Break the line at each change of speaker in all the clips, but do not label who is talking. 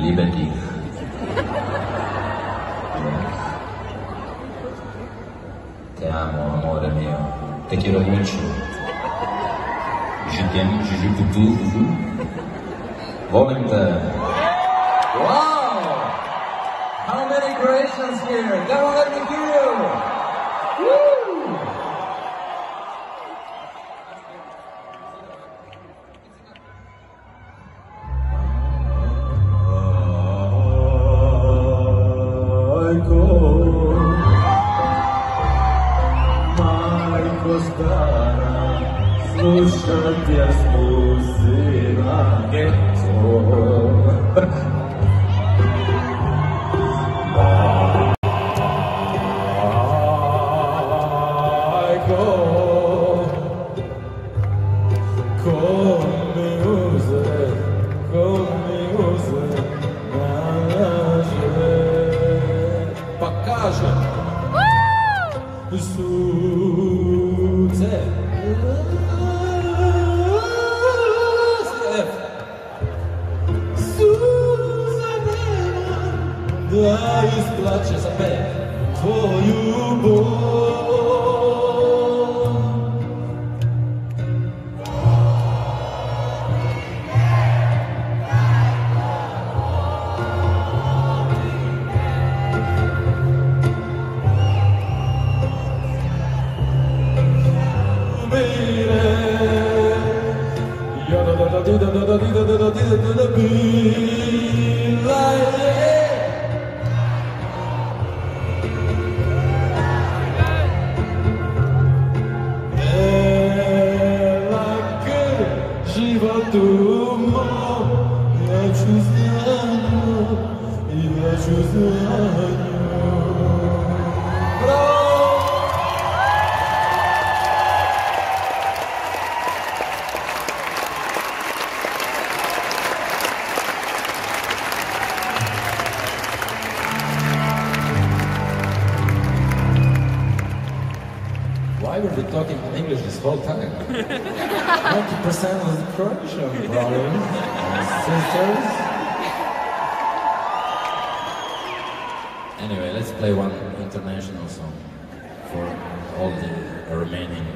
dich. Te amo, amore mio. Te quiero mucho. Je t'aime, je joue pour tout. Volunteer. Wow! How many Croatians here? On, let me hear you! Woo!
Majko stara, slušam pjesmu sina nema, da isplače za pet tvoju bol. Životu mom, ja ću znanju, ja ću.
Were we talking in English this whole time? 90% was Croatian, brothers and sisters. Anyway, let's play one international song for all the remaining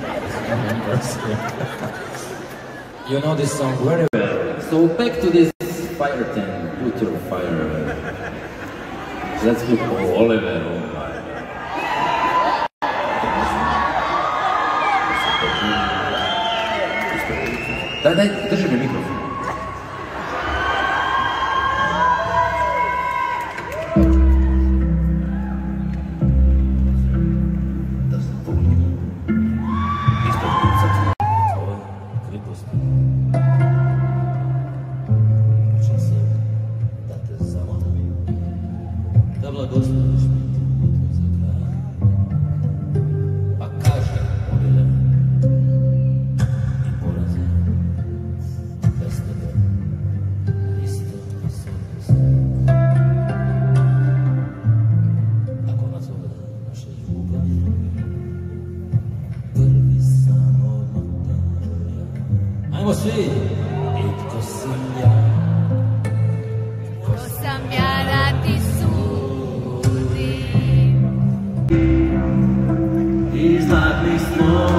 members you know this song very well. So back to this fire thing. Put your fire. Let's put Oliver
Дай, дай, держи мне микрофон.
Да Благословен. com você. He's like this more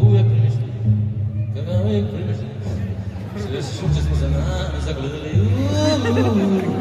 Koji je uvijek primišljen, kada je uvijek primišljen Sve šuće smo za nami zagledali Ko